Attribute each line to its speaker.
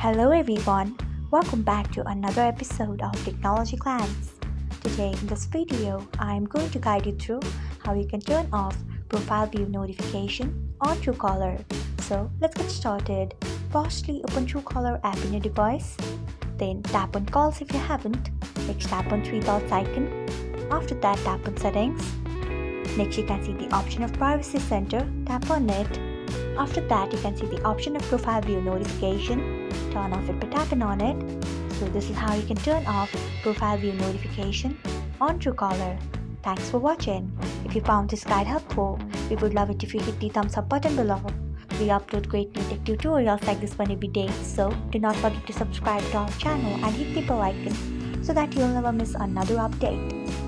Speaker 1: Hello everyone, welcome back to another episode of Technology Glance. Today in this video, I am going to guide you through how you can turn off profile view notification on Truecaller. So let's get started. Firstly, open Truecaller app in your device. Then tap on calls if you haven't. Next tap on three dots icon. After that tap on settings. Next you can see the option of privacy center. Tap on it. After that you can see the option of profile view notification. Turn off it by tapping on it. So this is how you can turn off profile view notification on Truecaller. Thanks for watching. If you found this guide helpful, we would love it if you hit the thumbs up button below. We upload great new tech tutorials like this one every day, so do not forget to subscribe to our channel and hit the bell icon so that you'll never miss another update.